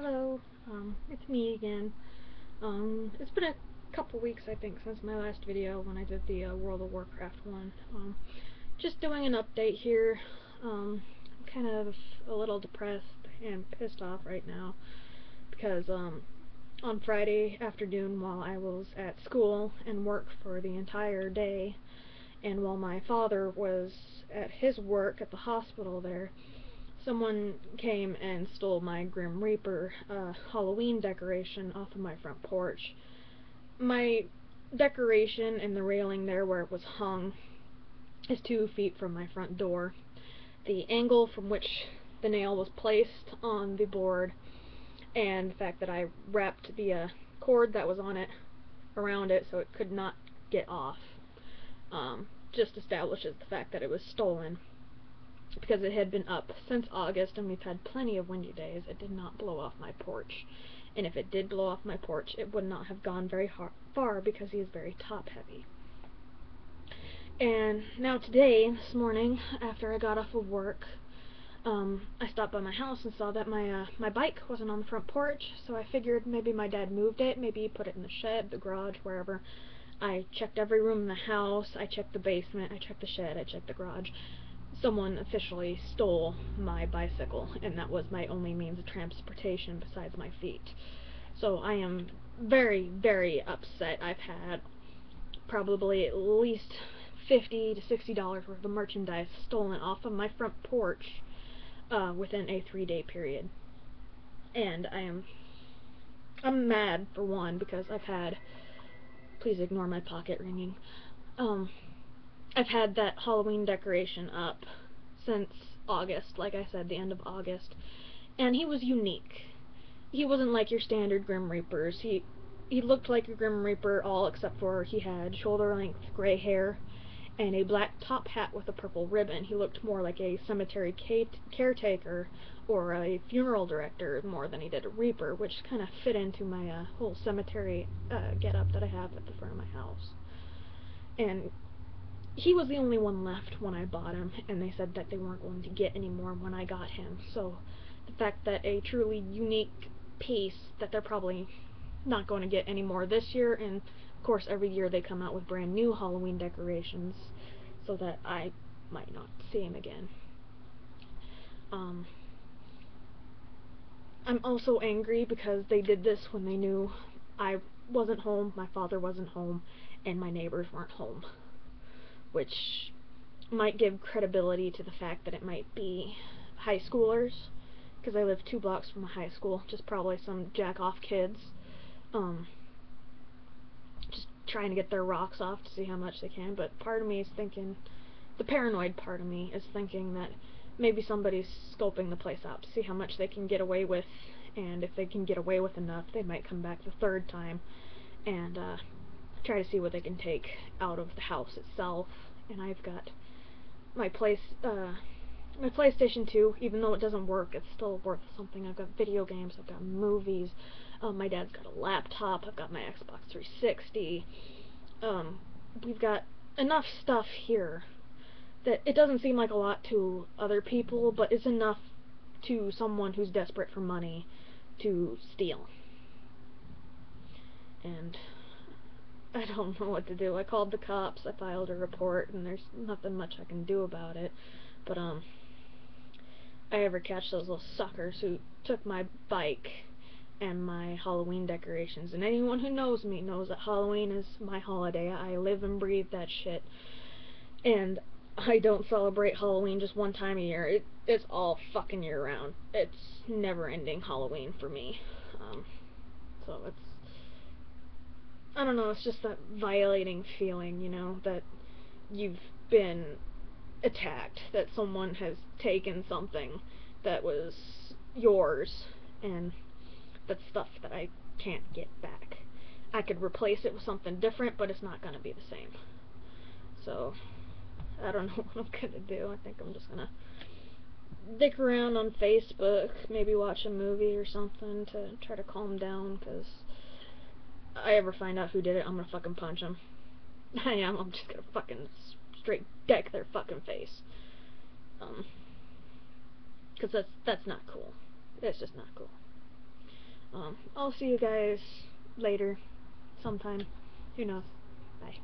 hello. Um, it's me again. Um, it's been a couple weeks, I think, since my last video when I did the uh, World of Warcraft one. Um, just doing an update here. Um, I'm kind of a little depressed and pissed off right now because um, on Friday afternoon while I was at school and work for the entire day, and while my father was at his work at the hospital there, someone came and stole my Grim Reaper uh, Halloween decoration off of my front porch. My decoration and the railing there where it was hung is two feet from my front door. The angle from which the nail was placed on the board and the fact that I wrapped the uh, cord that was on it around it so it could not get off um, just establishes the fact that it was stolen because it had been up since August and we've had plenty of windy days, it did not blow off my porch. And if it did blow off my porch, it would not have gone very far because he is very top heavy. And now today, this morning, after I got off of work, um, I stopped by my house and saw that my uh, my bike wasn't on the front porch, so I figured maybe my dad moved it, maybe he put it in the shed, the garage, wherever. I checked every room in the house, I checked the basement, I checked the shed, I checked the garage someone officially stole my bicycle, and that was my only means of transportation besides my feet. So I am very, very upset. I've had probably at least 50 to 60 dollars worth of merchandise stolen off of my front porch uh, within a three day period. And I am I'm mad for one because I've had please ignore my pocket ringing. Um I've had that Halloween decoration up since August, like I said, the end of August, and he was unique. He wasn't like your standard Grim Reapers. He he looked like a Grim Reaper, all except for he had shoulder-length gray hair and a black top hat with a purple ribbon. He looked more like a cemetery caretaker or a funeral director more than he did a Reaper, which kind of fit into my uh, whole cemetery uh, get-up that I have at the front of my house. And he was the only one left when I bought him, and they said that they weren't going to get any more when I got him. So the fact that a truly unique piece that they're probably not going to get any more this year, and of course every year they come out with brand new Halloween decorations, so that I might not see him again. Um, I'm also angry because they did this when they knew I wasn't home, my father wasn't home, and my neighbors weren't home which might give credibility to the fact that it might be high schoolers, because I live two blocks from a high school, just probably some jack-off kids, um, just trying to get their rocks off to see how much they can, but part of me is thinking, the paranoid part of me is thinking that maybe somebody's scoping the place out to see how much they can get away with, and if they can get away with enough, they might come back the third time, and, uh, try to see what they can take out of the house itself. And I've got my place, uh, my PlayStation 2, even though it doesn't work, it's still worth something. I've got video games, I've got movies, um, my dad's got a laptop, I've got my Xbox 360. Um, we've got enough stuff here that it doesn't seem like a lot to other people, but it's enough to someone who's desperate for money to steal. And I don't know what to do. I called the cops, I filed a report, and there's nothing much I can do about it. But, um, I ever catch those little suckers who took my bike and my Halloween decorations. And anyone who knows me knows that Halloween is my holiday. I live and breathe that shit. And I don't celebrate Halloween just one time a year. It, it's all fucking year round. It's never ending Halloween for me. Um, so it's I don't know, it's just that violating feeling, you know, that you've been attacked, that someone has taken something that was yours, and that's stuff that I can't get back. I could replace it with something different, but it's not going to be the same. So, I don't know what I'm going to do. I think I'm just going to dick around on Facebook, maybe watch a movie or something to try to calm down, because I ever find out who did it, I'm gonna fucking punch them. I am. I'm just gonna fucking straight deck their fucking face. Um, cause that's that's not cool. That's just not cool. Um, I'll see you guys later, sometime. Who knows? Bye.